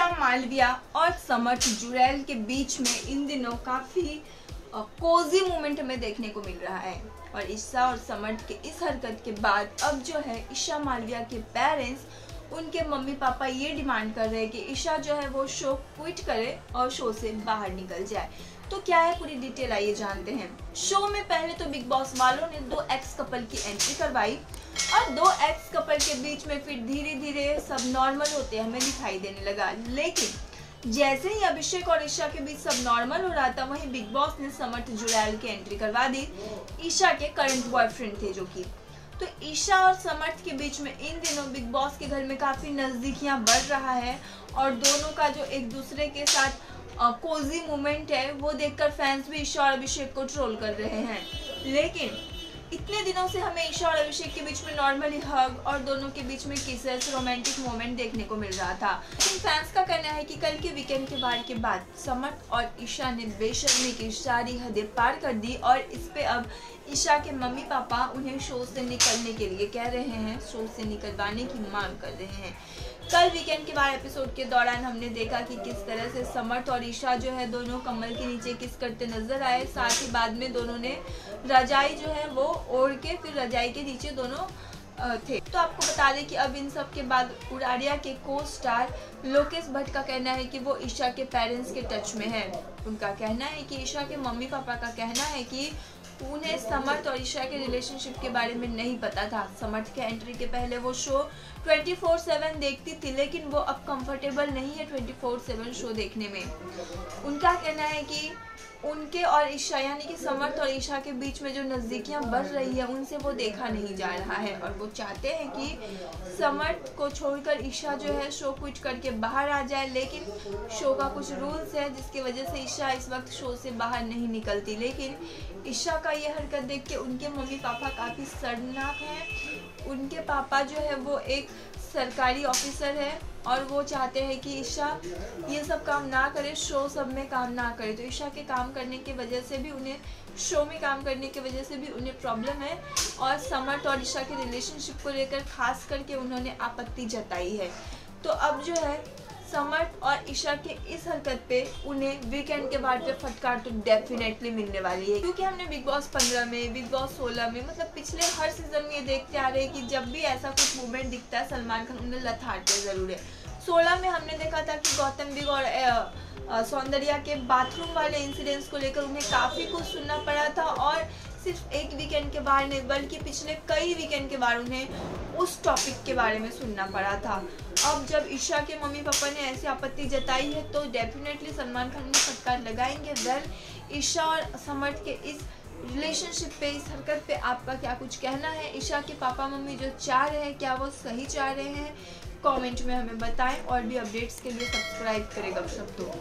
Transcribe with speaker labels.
Speaker 1: ईशा मालविया और समर्थ जुरैल के बीच में इन दिनों काफ़ी कोजी मोमेंट हमें देखने को मिल रहा है। और ईशा और समर्थ के इस हरकत के बाद अब जो है ईशा मालविया के पेरेंट्स उनके मम्मी पापा ये डिमांड कर रहे हैं कि ईशा जो है वो शो क्विट करे और शो से बाहर निकल जाए। तो क्या है पूरी डिटेल आइए जानते हैं। शो में पहले तो बिग बॉस वालों ने दो एक्स कपल की एंट्री करवाई। और दो एक्स कपल के बीच में फिर धीरे धीरे सब नॉर्मल होते हमें दिखाई देने लगा। लेकिन, जैसे ही अभिषेक और ईशा के बीच सब नॉर्मल हो रहा था, वहीं बिग बॉस ने समर्थ जुरैल की एंट्री करवा दी। ईशा के करंट बॉयफ्रेंड थे जो कि। तो ईशा और समर्थ के बीच में इन दिनों बिग बॉस के घर में काफ़ी नजदीकियाँ बढ़ रहा है और दोनों का जो एक दूसरे के साथ कोजी मोमेंट है, वो देखकर फैंस भी ईशा और अभिषेक को ट्रोल कर रहे हैं। लेकिन इतने दिनों से हमें ईशा और अभिषेक के बीच में नॉर्मली हग और दोनों के बीच में किसेस, रोमांटिक मोमेंट देखने को मिल रहा था। लेकिन फैंस का कहना है कि कल के वीकेंड के बार के बाद समर्थ और ईशा ने बेशर्मी की सारी हदें पार कर दी और इस पे अब ईशा के मम्मी पापा उन्हें शो से निकलने के लिए कह रहे हैं शो से निकलवाने की मांग कर रहे हैं। कल वीकेंड के बाद एपिसोड के दौरान हमने देखा कि किस तरह से समर्थ और ईशा जो है दोनों कमल के नीचे किस करते नज़र आए। साथ ही बाद में दोनों ने रजाई जो है वो ओढ़ के, फिर रजाई के नीचे दोनों थे। तो आपको बता दें कि अब इन सब के बाद उड़ारिया के को स्टार लोकेश भट्ट का कहना है कि वो ईशा के पेरेंट्स के टच में है। उनका कहना है कि ईशा के मम्मी पापा का कहना है कि उन्हें समर्थ और ईशा के रिलेशनशिप के बारे में नहीं पता था। समर्थ के एंट्री के पहले वो शो 24/7 देखती थी, लेकिन वो अब कंफर्टेबल नहीं है 24/7 शो देखने में। उनका कहना है कि उनके और ईशा, यानी कि समर्थ और ईशा के बीच में जो नज़दीकियाँ बढ़ रही है, उनसे वो देखा नहीं जा रहा है। और वो चाहते हैं कि समर्थ को छोड़कर ईशा जो है शो क्विट करके बाहर आ जाए, लेकिन शो का कुछ रूल्स है, जिसकी वजह से ईशा इस वक्त शो से बाहर नहीं निकलती। लेकिन ईशा का ये हरकत देख के उनके मम्मी पापा काफ़ी शर्मनाक हैं। उनके पापा जो है वो एक सरकारी ऑफिसर है और वो चाहते हैं कि ईशा ये सब काम ना करे शो सब में काम ना करे। तो ईशा के काम करने की वजह से भी उन्हें शो में काम करने की वजह से भी उन्हें प्रॉब्लम है और समर्थ और ईशा के रिलेशनशिप को लेकर खास करके उन्होंने आपत्ति जताई है। तो अब जो है समर्थ और ईशा के इस हरकत पे उन्हें वीकेंड के बाद पे फटकार तो डेफिनेटली मिलने वाली है। क्योंकि हमने बिग बॉस पंद्रह में बिग बॉस सोलह में मतलब पिछले हर सीज़न में ये देखते आ रहे हैं कि जब भी ऐसा कुछ मूवमेंट दिखता है, सलमान खान उन्हें लथाड़ते ज़रूर है। सोलह में हमने देखा था कि गौतम बिग और सौंदर्या के बाथरूम वाले इंसिडेंट्स को लेकर उन्हें काफ़ी कुछ सुनना पड़ा था और सिर्फ़ एक वीकेंड के बारे नहीं, बल्कि पिछले कई वीकेंड के बारे उन्हें उस टॉपिक के बारे में सुनना पड़ा था। अब जब ईशा के मम्मी पापा ने ऐसी आपत्ति जताई है तो डेफिनेटली सलमान खान ने फटकार लगाएँगे। वेल ईशा और समर्थ के इस रिलेशनशिप पे, इस हरकत पे आपका क्या कुछ कहना है? ईशा के पापा मम्मी जो चाह रहे हैं, क्या वो सही चाह रहे हैं? कमेंट में हमें बताएँ और भी अपडेट्स के लिए सब्सक्राइब करें गपशप तो